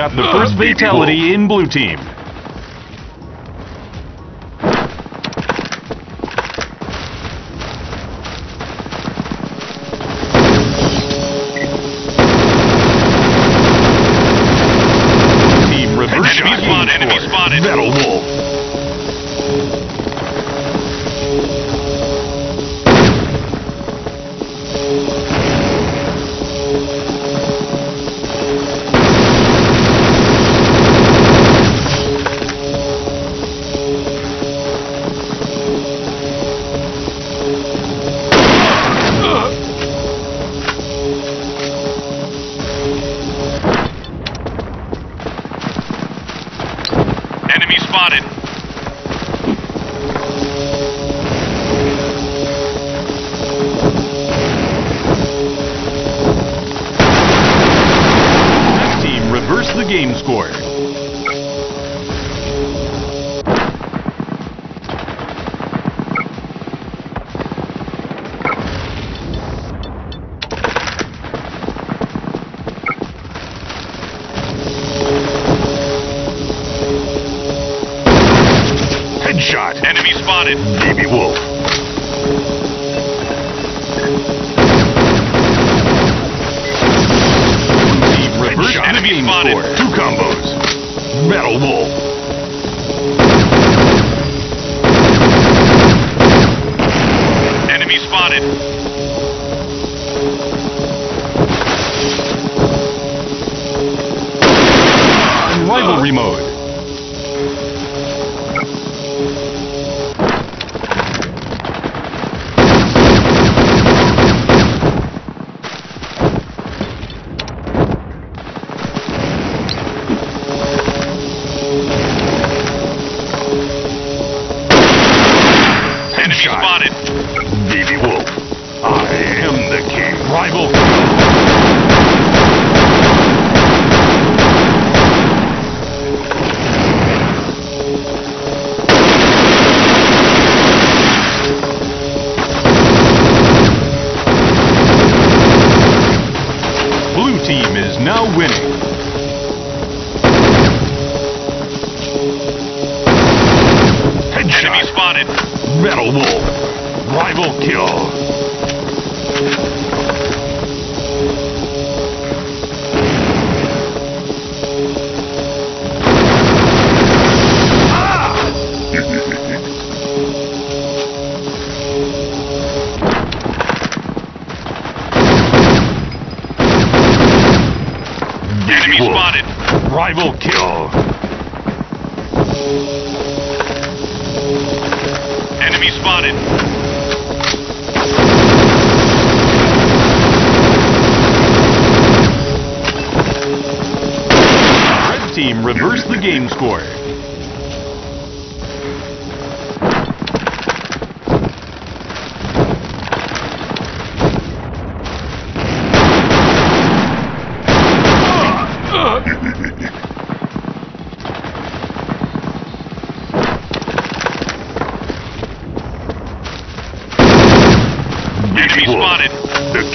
got the first fatality in blue team. Spotted. Baby Wolf. Enemy spotted. Two combos. Metal Wolf. Metal Wolf. Rival kill. Ah! Enemy spotted. Rival kill. Spotted. Red team reverse the game score.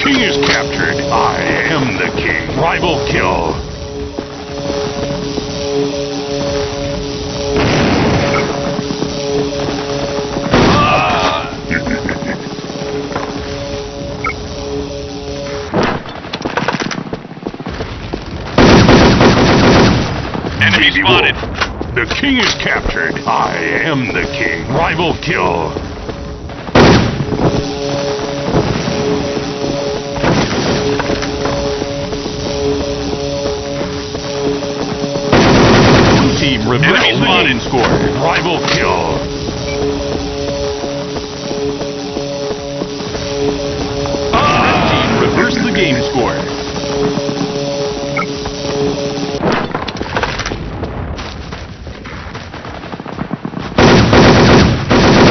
King is captured. I am the king. Rival kill. Enemy spotted. The king is captured. I am the king. Rival kill. Reverse Enemy the game score. Rival kill. Red team ah! reverse the game score.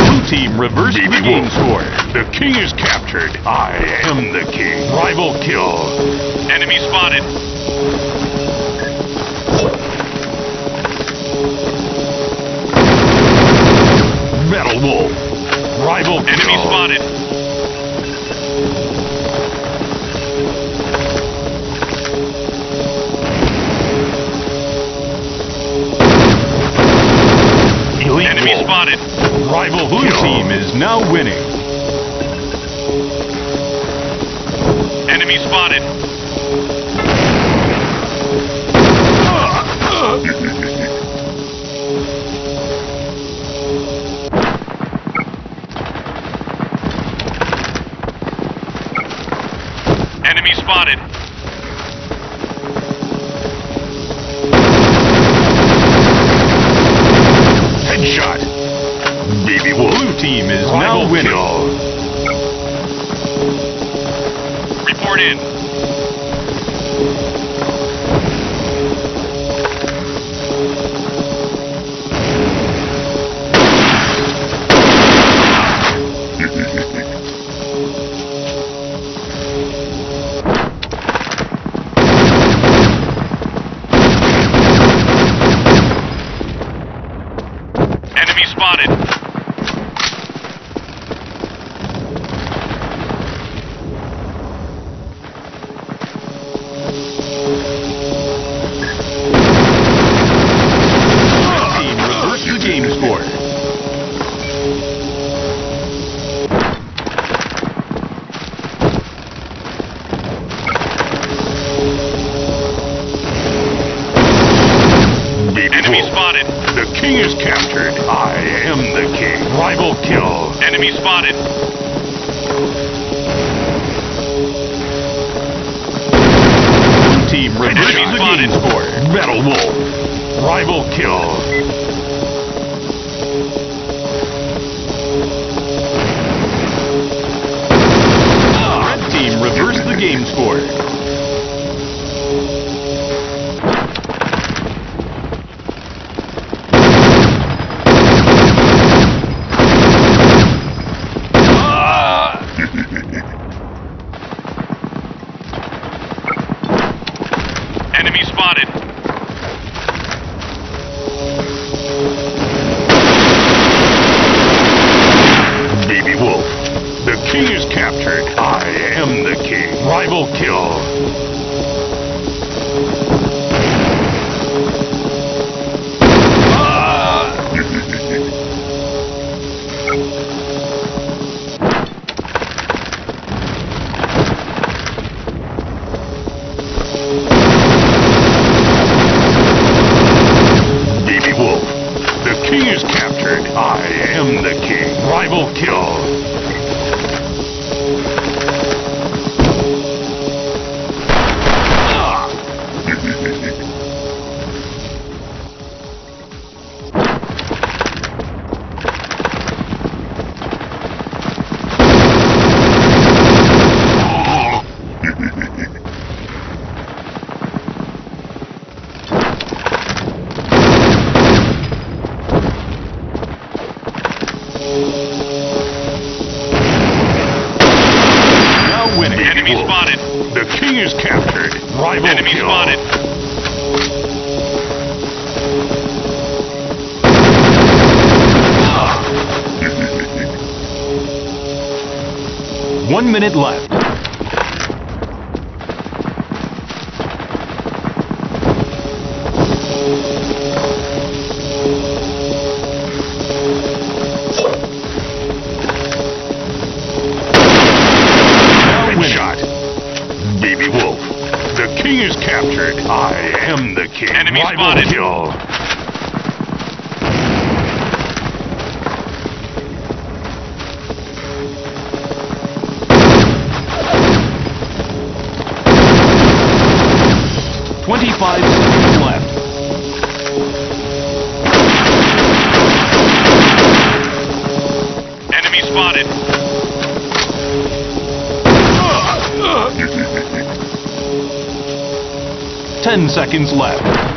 Blue team reverse the game score. The king is captured. I am the king. Rival kill. Enemy spotted. Enemy spotted. Illegal. Enemy spotted. Rival blue team is now winning. Enemy spotted. Spotted. Headshot. Baby Wolf. Blue team is Rival now winning. kill. Report in. Spotted. Rival kill. Enemy spotted. Blue team Enemy the spotted. game score. Metal Wolf. Rival kill. Red team reversed the game score. Enemy spotted. Am the king. Rival kill. Rival Enemy kill. spotted. One minute left. Enemy Rival spotted. kill. Twenty-five seconds left. Enemy spotted. Ten seconds left.